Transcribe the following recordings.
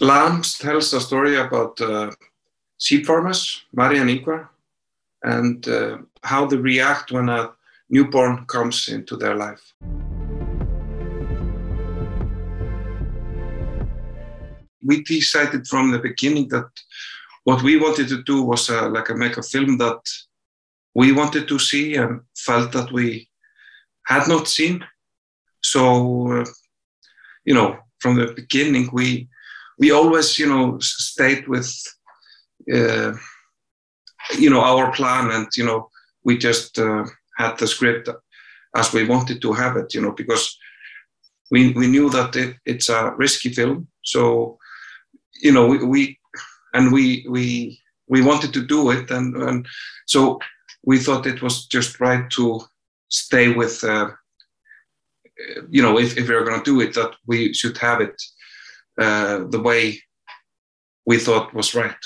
Lambs tells a story about uh, sheep farmers, Maria and Ingvar, and uh, how they react when a newborn comes into their life. We decided from the beginning that what we wanted to do was uh, like a make a film that we wanted to see and felt that we had not seen. So, uh, you know, from the beginning, we we always, you know, stayed with, uh, you know, our plan, and you know, we just uh, had the script as we wanted to have it, you know, because we we knew that it, it's a risky film, so you know, we, we and we we we wanted to do it, and and so we thought it was just right to stay with. Uh, you know, if, if we are going to do it, that we should have it uh, the way we thought was right.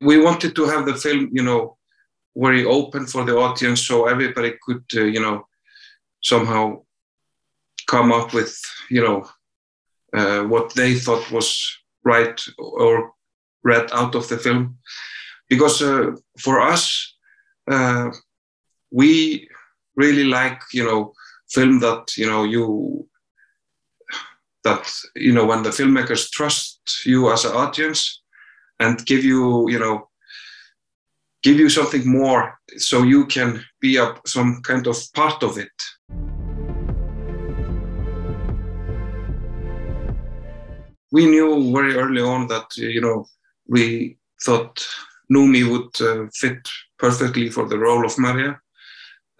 We wanted to have the film, you know, very open for the audience, so everybody could, uh, you know, somehow come up with, you know, uh, what they thought was right or read out of the film. Because uh, for us, uh, we really like, you know, film that you know you that you know when the filmmakers trust you as an audience and give you you know give you something more so you can be a, some kind of part of it. We knew very early on that you know we thought Noomi would uh, fit perfectly for the role of Maria.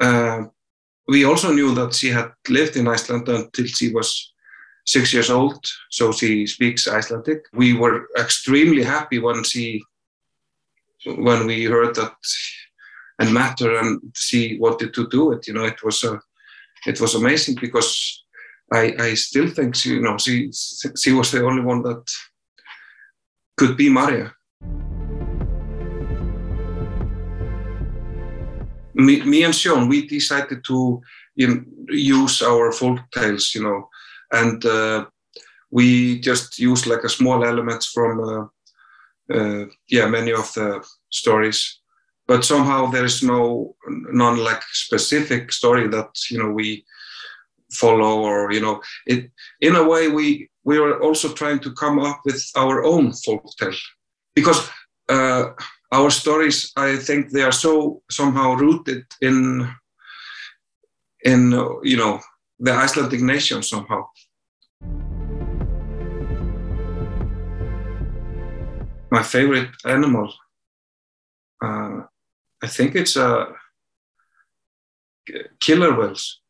Uh, we also knew that she had lived in Iceland until she was six years old, so she speaks Icelandic. We were extremely happy when she, when we heard that and met her and she wanted to do it. You know, it was a, it was amazing because I, I still think she, you know, she, she was the only one that could be Maria. Me, me and Sjón, we decided to you know, use our folk tales, you know, and uh, we just used like a small elements from, uh, uh, yeah, many of the stories. But somehow there is no non like specific story that you know we follow or you know it. In a way, we we were also trying to come up with our own folk tale because uh, our stories, I think they are so somehow rooted in, in you know, the Icelandic nation somehow. My favorite animal, uh, I think it's a uh, killer whales.